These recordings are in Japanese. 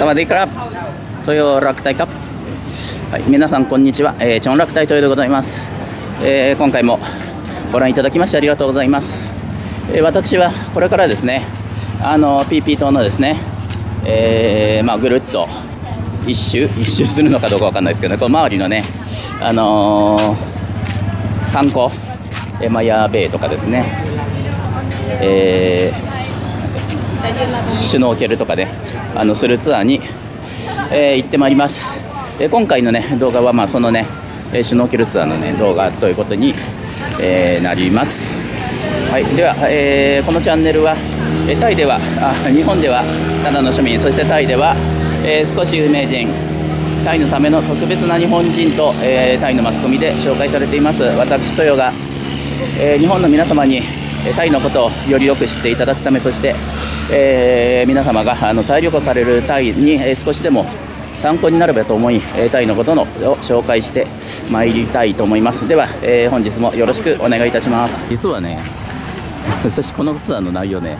サワディーから豊楽隊か、はい、皆さんこんにちは、えー、チョン楽隊豊でございます、えー、今回もご覧いただきましてありがとうございます、えー、私はこれからですねあの PP 島のですね、えー、まあ、ぐるっと一周一周するのかどうかわかんないですけど、ね、この周りのねあの観光マヤベイとかですね、えシュノーケルとかで、あのするツアーに、えー、行ってまいります、え今回の、ね、動画は、まあ、そのねシュノーケルツアーの、ね、動画ということに、えー、なります、はい、では、えー、このチャンネルは、えタイではあ日本ではただの庶民。そしてタイでは、え少し有名人。タイのための特別な日本人と、えタイのマスコミで紹介されています。私豊が、え日本の皆様にタイのことをよりよく知っていただくためそして、えー、皆様があのタイ旅行されるタイに、え少しでも参考になればと思い、えタイのことのを紹介してまいりたいと思います。では、えー、本日もよろしくお願いいたします。実はね 私このツアーの内容ね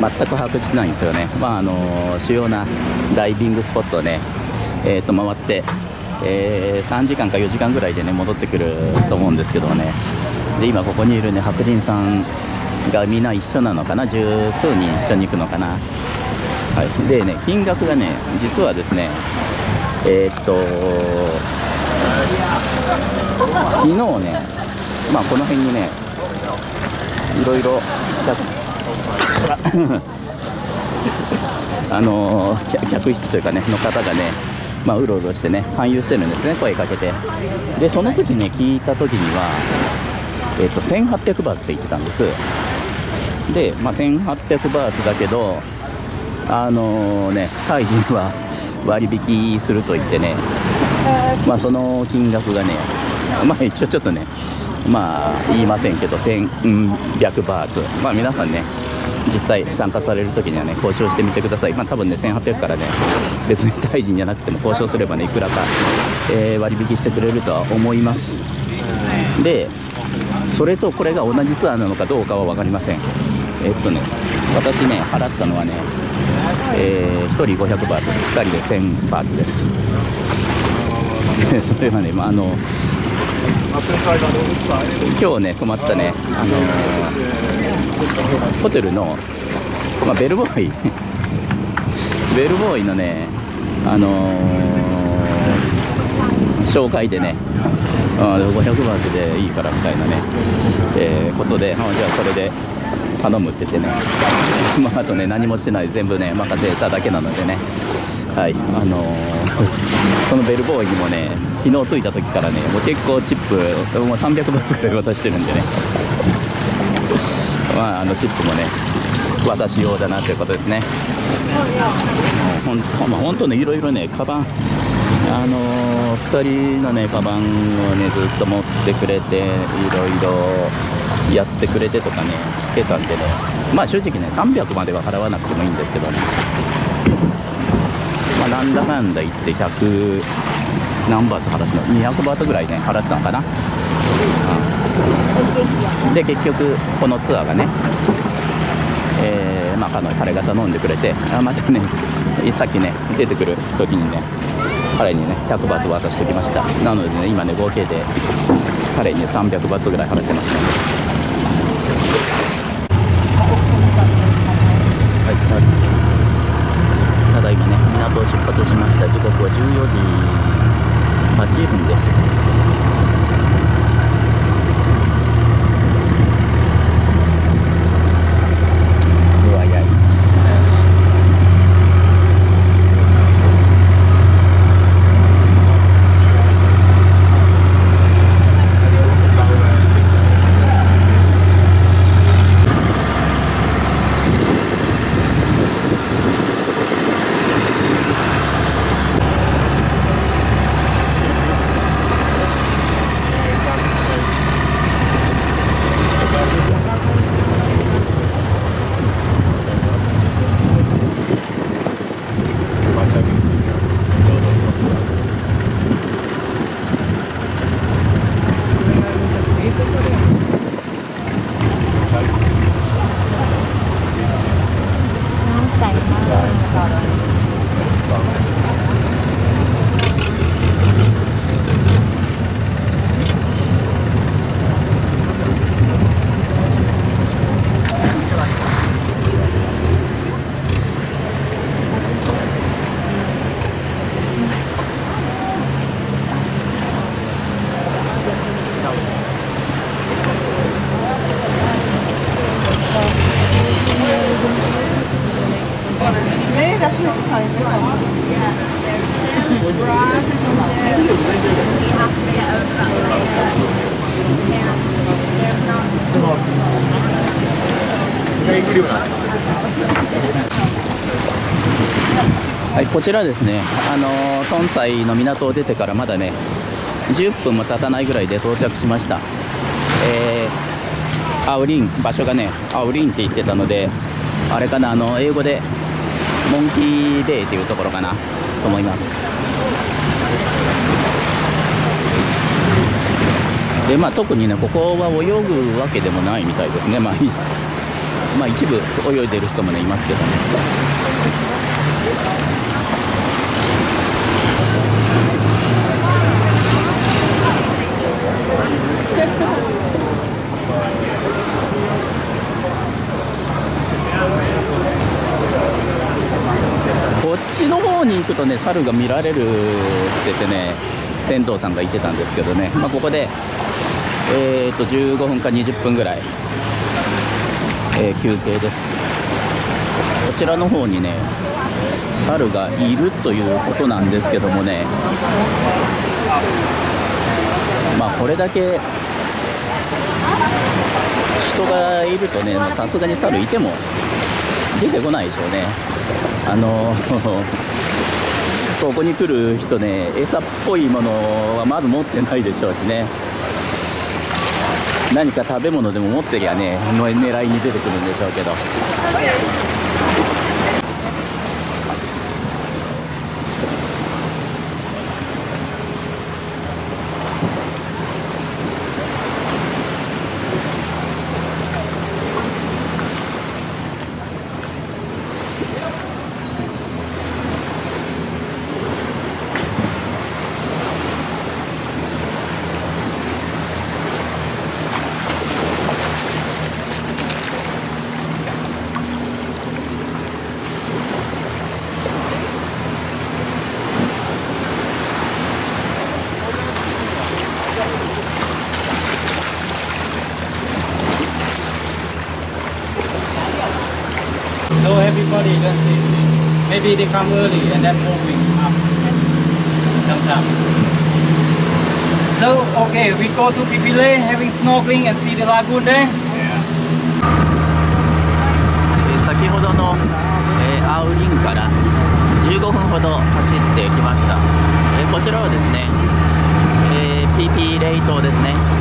全く把握してないんですよね、まああの主要なダイビングスポットをね、えー、と回って、えー、3時間か4時間ぐらいでね戻ってくると思うんですけどね。で今ここにいるね白人さんがみんな一緒なのかな？十数人一緒に行くのかな？はい。でね金額がね実はですねえー、っと昨日ねまあこの辺にねいろいろ あの客室というかねの方がねまあ、うろうろしてね勧誘してるんですね声かけて。でその時ね聞いた時にはえーと、1800バーツって言ってたんです。で、まあ、1800バーツだけどあのー、ねタイ人は割引すると言ってね、まあ、その金額がねまあ一応ちょっとねまあ言いませんけど1100バーツ。まあ皆さんね実際参加される時にはね交渉してみてください。まあ多分ね1800からね別にタイ人じゃなくても交渉すればねいくらか、えー、割引してくれるとは思います。でそれとこれが同じツアーなのかどうかは分かりません。えっとね私ね払ったのはね、えー、1人500バーツ2人で1000バーツです。それはね、まあ、あの今日ね泊まったね、あのー、ホテルの、まあ、ベルボーイ。ベルボーイのねあのー、紹介でねあ500バーツでいいからみたいなね、えー、ことで、まあ、じゃあそれで頼むって言ってね、まあ、あとね何もしてない全部ね任せただけなのでね。はい。あのー、そのベルボーイにもね昨日着いた時からねもう結構チップもう300バーツぐらい渡してるんでね。まああのチップもね渡し用だなということですね。ほん本当ねいろいろねカバンあのー、2人のねカバンをねずっと持ってくれていろいろやってくれてとかね来てたんでね。まあ正直ね300までは払わなくてもいいんですけどね。まあなんだかんだ言って100何バーツ払ったの？200バーツぐらいね払ったのかな、で結局このツアーがねえー、まあ彼が頼んでくれてあまたねさっきね出てくる時にね彼にね100バーツ渡してきました。なのでね今ね合計で彼に、ね、300バーツぐらい払ってますね。はいただいまね港を出発しました時刻は14時8分です。はい、こちらですね、あのー、トンサイの港を出てからまだね、10分も経たないぐらいで到着しました。えー、アウリン、場所がね、アウリンって言ってたので、あれかな、あの、英語で、モンキーデーっていうところかな、と思います。で、まあ、特にね、ここは泳ぐわけでもないみたいですね。まあ、まあ、一部泳いでる人もね、いますけどね。こっちの方に行くとね猿が見られるって言ってね船頭さんが言ってたんですけどね、まあ、ここで、えー、と15分か20分ぐらい、えー、休憩です。こちらの方にね猿がいるということなんですけどもね。まあこれだけ人がいるとねさすがに猿いても出てこないでしょうね。あの ここに来る人ね餌っぽいものはまず持ってないでしょうしね。何か食べ物でも持ってりゃね狙いに出てくるんでしょうけど。Everybody, let's see. Maybe they come early and then moving up downtown. So, okay, we go to Pipile, having snorkeling and see the lagoon there. えー先ほどの、えーアウリンから15分ほど走ってきました、えーこちらはですね、えー、PP レイ島ですね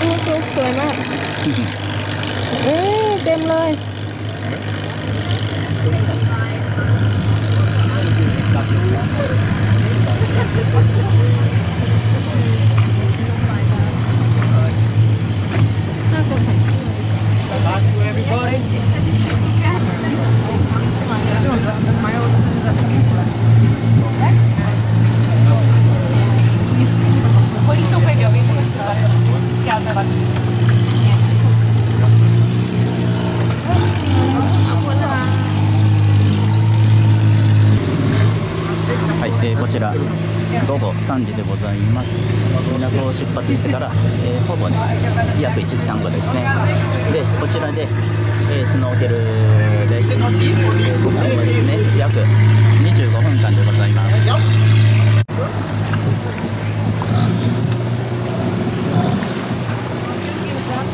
ดูดูสวยมาก เอ้ยเต็มเลย น่าจะใส่เสื้อ はい、 えーこちら午後3時でございます。港を出発してから、えーほぼね約1時間後ですね。でこちらで、えースノーケルです、えー時間はですね約25分間でございます「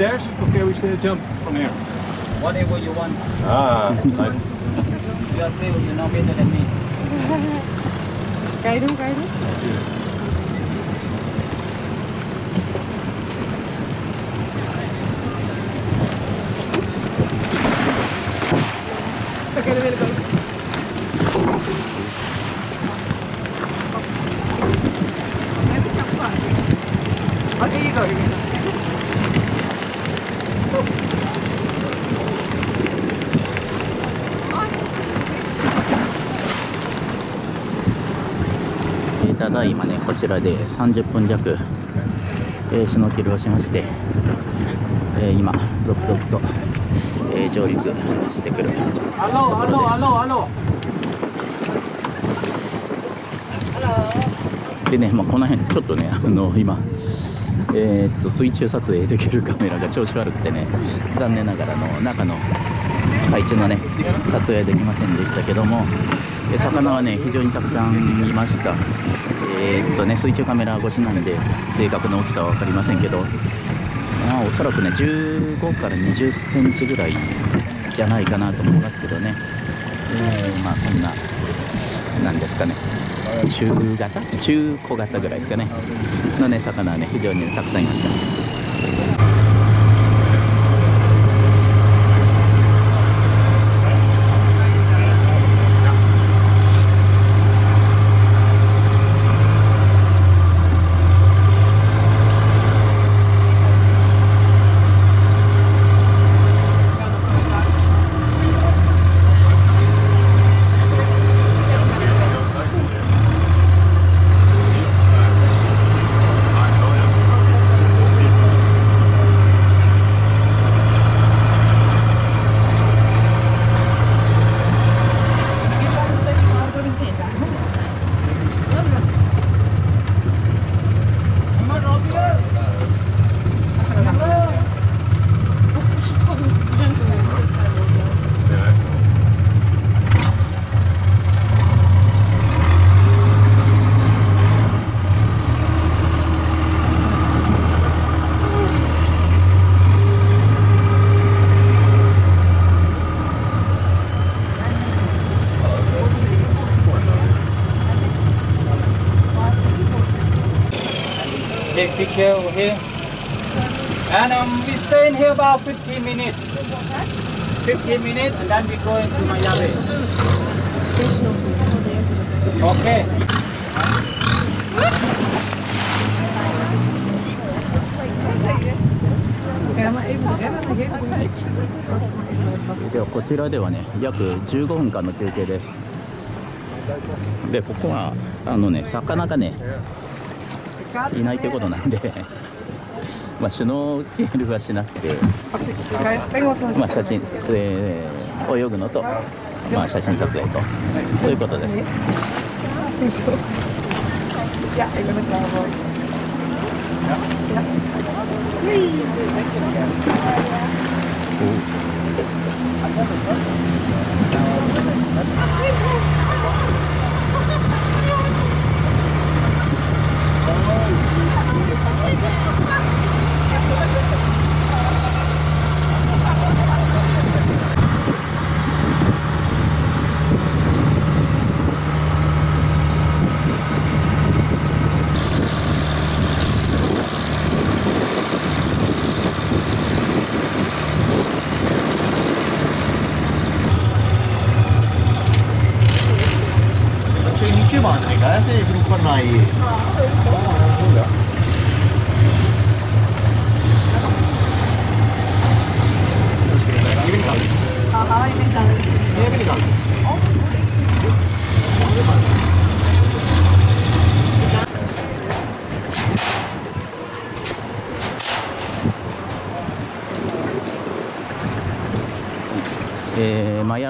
stairs? Okay, we should jump from here. Whatever you want. Ah, nice. you are safe, you're not better than me. Guide him, guide him. ただいまねこちらで30分弱、えーシュノーケルをしまして、えー今続々と、えー上陸してくるところです。でね、まあ、この辺ちょっとねあの今えーっと水中撮影できるカメラが調子悪くてね残念ながらの中の海中のね撮影できませんでしたけども魚はね非常にたくさんいました。えーっとね水中カメラ越しなので正確な大きさは分かりませんけどまあおそらくね15から20センチぐらいじゃないかなと思いますけどね、えーまあそんななんですかね。中型？中小型ぐらいですかね。のね魚はね非常にたくさんいました。Take care over here. And um, we stay in here about 15 minutes. 15 minutes and then we go into Miami. Okay. ではこちらではね約15分間の休憩ですでここはあのね魚がねいないということなんで。まあシュノーケルはしなくて、まあ、写真、えー泳ぐのと、まあ、写真撮影と。ということです अच्छा, नीचे बाँध देगा ऐसे ऊपर ना आइए? हाँ।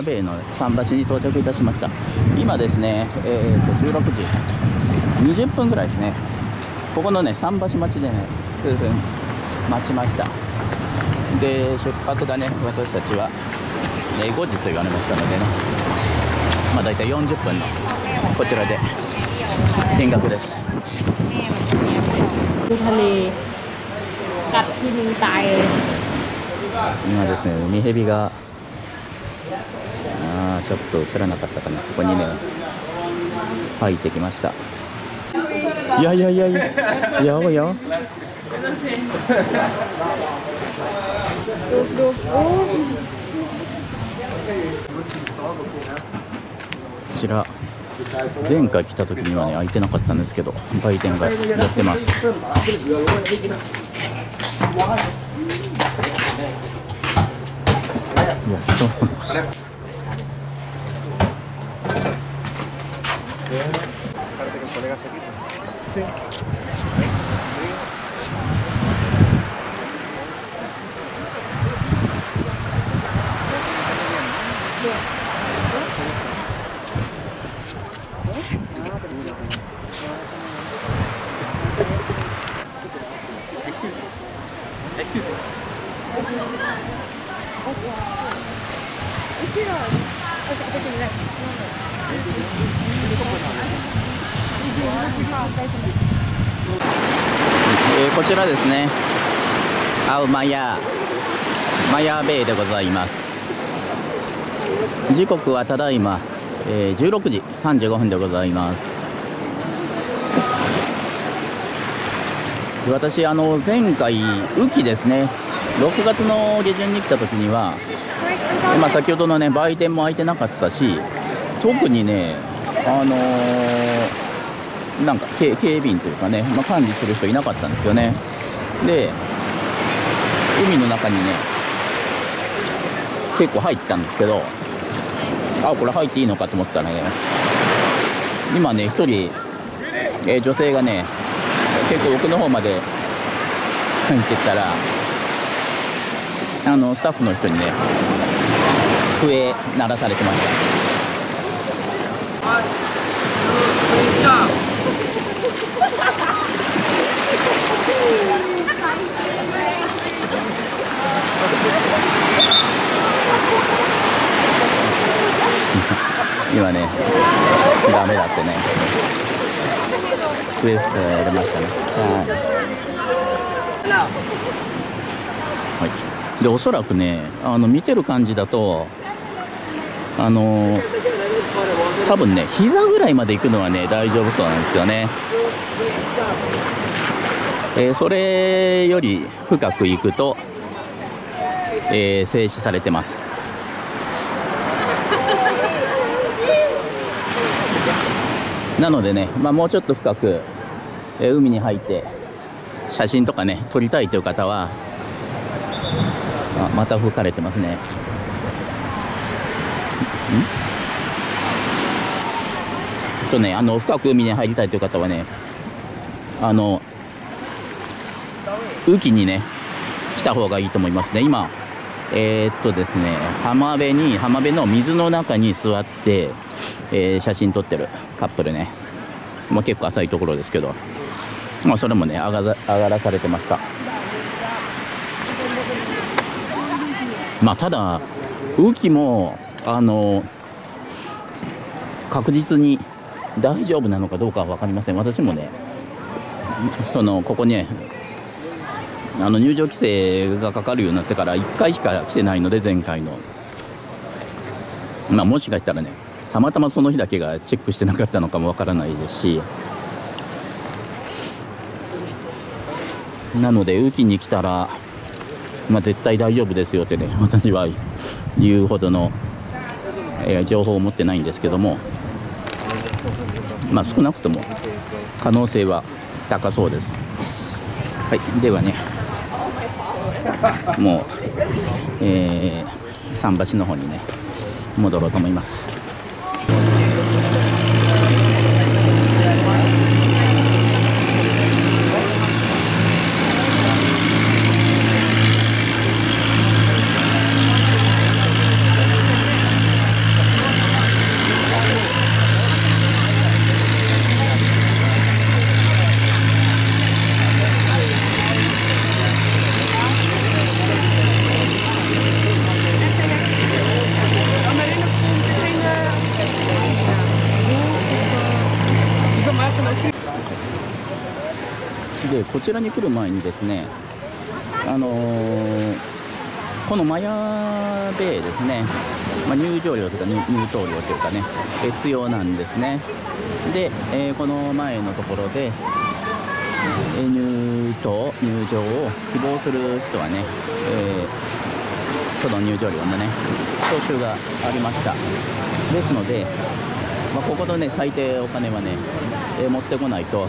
アベイの桟橋に到着いたしました。今ですね、えー、と16時20分ぐらいですね。ここのね桟橋町でね数分待ちました。で出発がね私たちは、ね、5時と言われましたのでね。まあ大体40分のこちらで見学です。今ですね海蛇がああちょっと映らなかったかな。ここにね入ってきました。いやいやいやいややばいやこちら前回来た時にはね開いてなかったんですけど売店がやってます。Ya, vámonos. Que se. Sí. えーこちらですね。アウマヤ。マヤベイでございます。時刻はただいま、えー16時35分でございます。私あの前回雨季ですね。6月の下旬に来た時には、まあ、先ほどのね売店も開いてなかったし特にねあのーなんか警備員というかね、まあ、管理する人いなかったんですよね。で海の中にね結構入ったんですけどあこれ入っていいのかと思ったらね今ね一人、えー女性がね結構奥の方まで入ってったらあのスタッフの人にね笛鳴らされてました。ねダメだってね。笛吹かれましたね。はい、はい、でおそらくねあの見てる感じだとあの多分ね膝ぐらいまで行くのはね大丈夫そうなんですよね。えーそれより深く行くと、えー静止されてます。なのでね、まあ、もうちょっと深く、えー海に入って写真とかね撮りたいという方はあまた吹かれてますね。ん？とねあの深く海に入りたいという方はねあの雨季にね来た方がいいと思いますね。今えーっとですね浜辺に浜辺の水の中に座って、えー写真撮ってるカップルね、まあ、結構浅いところですけど、まあ、それもね上がら上がらされてました。まあただ雨季もあの確実に大丈夫なのかどうかは分かりません。私もねそのここねあの入場規制がかかるようになってから1回しか来てないので前回の。まあもしかしたらねたまたまその日だけがチェックしてなかったのかもわからないですし。なので雨季に来たら、まあ、絶対大丈夫ですよってね 私は言うほどの、えー情報を持ってないんですけどもまあ少なくとも可能性は高そうです。はいではねもう、えー、桟橋の方にね戻ろうと思いますでこちらに来る前にですねあのーこのマヤベイですね、まあ、入場料というか入入島料というかねえ必要なんですね。で、えーこの前のところで入島入場を希望する人はね、えーその入場料のね徴収がありました。ですので、まあ、ここのね最低お金はね、えー持ってこないと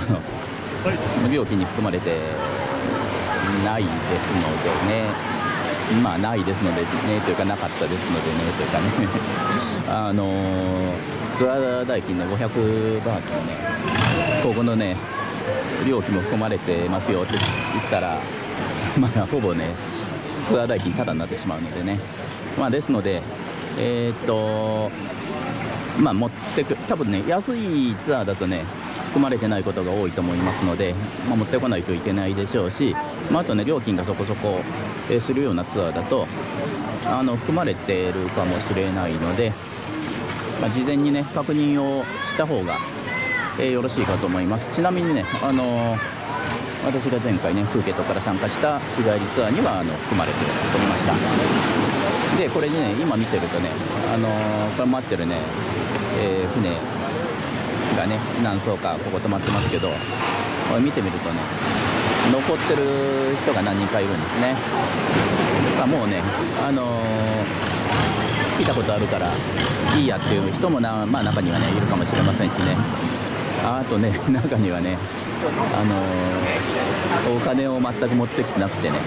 料金に含まれてないですのでねまあないですのでねというかなかったですのでねというかねあのツアー代金ね500バーツのねここのね料金も含まれてますよって言ったら まあほぼねツアー代金タダになってしまうのでね。まあですのでえーっとまあ持ってく多分ね安いツアーだとね含まれてないことが多いと思いますので、まあ、持ってこないといけないでしょうし、まあ、あとね料金がそこそこ、えするようなツアーだとあの含まれているかもしれないので、まあ、事前にね確認をした方が、えーよろしいかと思います。ちなみにねあのー私が前回ねプーケットから参加した日帰りツアーにはあの含まれておりました。でこれにね今見てるとねあのーこれ待ってるね、え船がね何艘かここ止まってますけどこれ見てみるとね残ってる人が何人かいるんですね。もうねあのー聞いたことあるからいいやっていう人もな、まあ、中にはねいるかもしれませんしね。あとね 中にはねあのーお金を全く持ってきてなくてね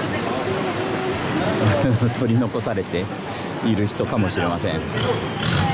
取り残されている人かもしれません。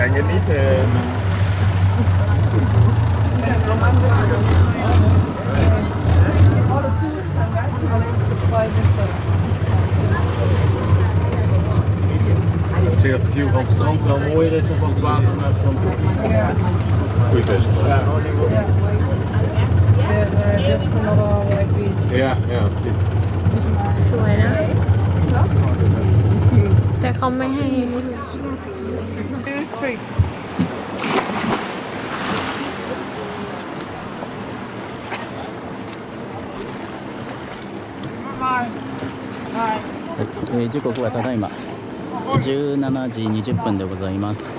zijn je niet. Alle tours zijn alleen Ik zeg dat de view van het strand wel mooier is dan van het water naar het strand. Goeie keuze. Ja, ja, ja, precies. สวยนะแต่เขาไม่ให้ Two, three. はいえー時刻はただいま。17時20分でございます、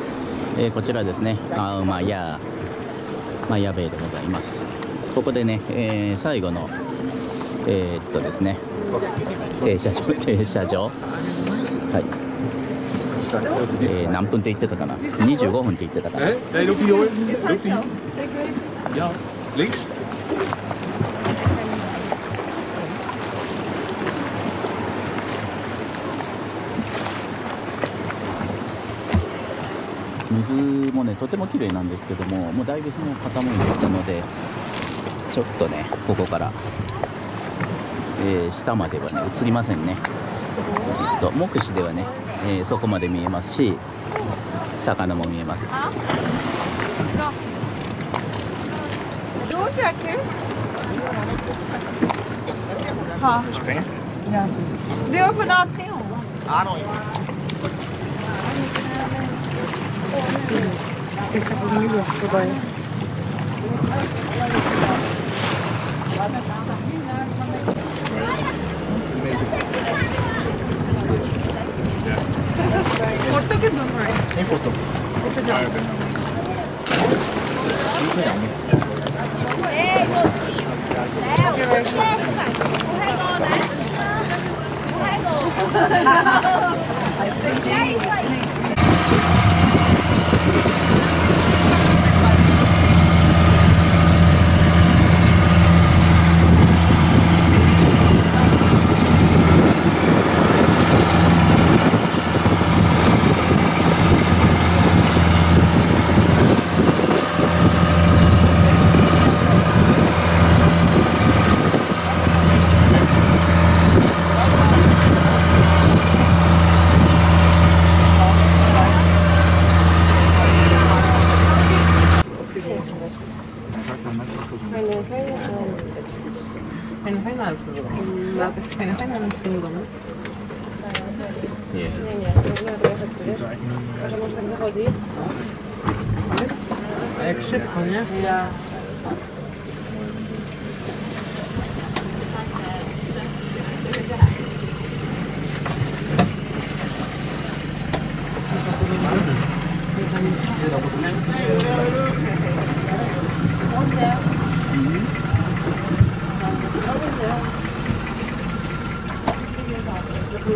えーこちらですね。アウマヤ。ーマヤベイでございます。ここでね、えー最後のえーっとですね。停車場停車場、えー何分って言ってたかな？25分って言ってたかな？水もねとても綺麗なんですけどももうだいぶ日も傾いてきたのでちょっとねここから、えー下まではね映りませんね、えっと目視ではね、えー、そこまで見えますし魚も見えます。Ja. Springen? Ja, zo. Durven dat heel? Ah, nog Ik heb het nu nog voorbij. importo. Ah, eu ganho. Não ganhamos. Ei, mocinho. É, o que Escorregou, né? Escorregou. é isso aí.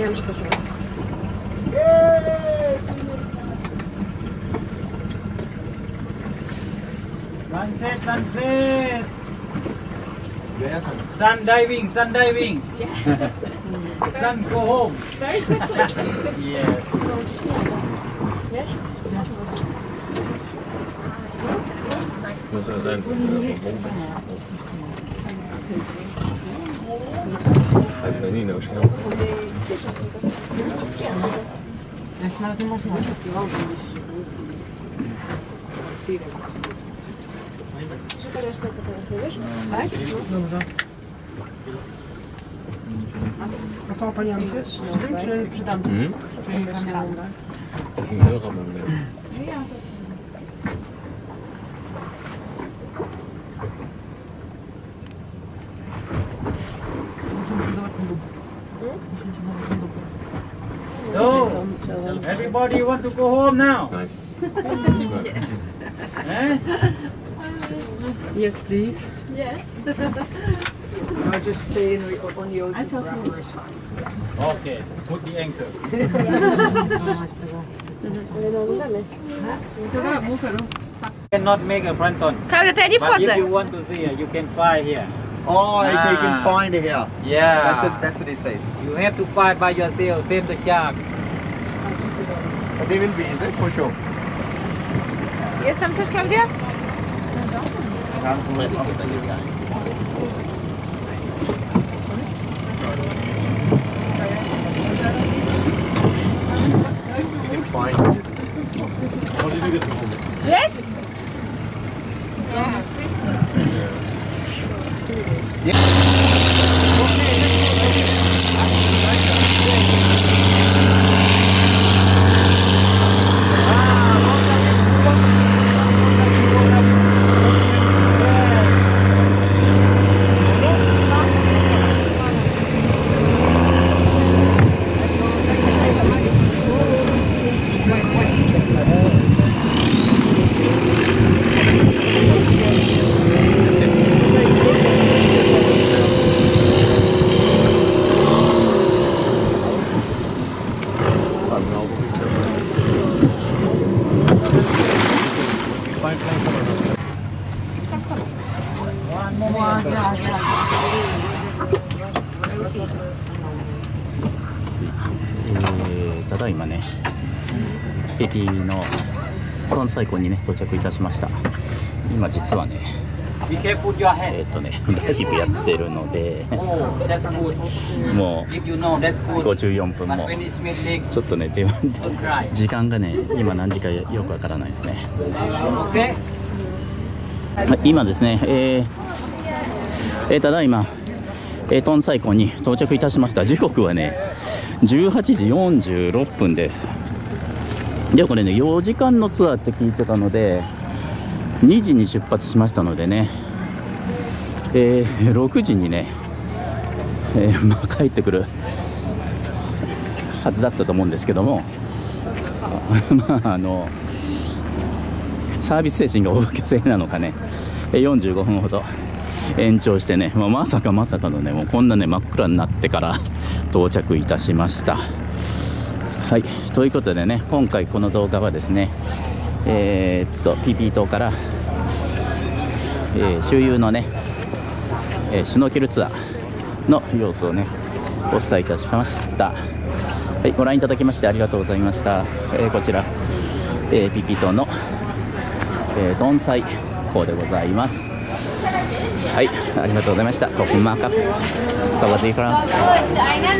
Sunset, sunset. Gaya sana. Sun diving, sun diving. sun go home. Hij Fajne, nie się tam. Jak nawet nie można Czy podasz pracę teraz, wiesz? Tak? Dobrze. A to pani Andrzej? Czy przydam? Mhm. mhm. Ja mam to. So, everybody want to go home now? Nice. Eh? Yes, please. Yes. I'll just stay in on the ocean forever. Okay, put the anchor. Ale no, oglądamy. Dobra, buferu. Cannot make a plankton. Klaudia, to ja nie But if you want to see, uh, you can fly here. Oh, ah. okay, you can ah. find here. Yeah. That's what, that's what he says. You have to fight by yourself, save the shark. But they will be, is it? For sure. Jestem też Klaudia? Fine. Yes? Yeah. Yeah. トンサイコンにね到着いたしました今実はねえ.っ、とねライブやってるので Oh. もう good. 54分もちょっとね手.時間がね今何時かよくわからないですね今ですね、えーえーただいま、えートンサイコンに到着いたしました時刻はね18時46分ですでこれね4時間のツアーって聞いてたので2時に出発しましたのでね、えー6時にね、えーまあ、帰ってくるはずだったと思うんですけども まああのサービス精神がお化けせいなのかね45分ほど延長してね、まあ、まさかまさかのねもうこんなね真っ暗になってから 到着いたしました。はい。ということでね今回この動画はですねえー、っと PP 島から、えー、周遊のね、えー、シュノーケルツアーの様子をねお伝えいたしました。はい。ご覧いただきましてありがとうございました、えー、こちら、えー、PP 島の、えー、ドンサイ港でございます。はい。ありがとうございました。コクンマーカップ。サワデーフラン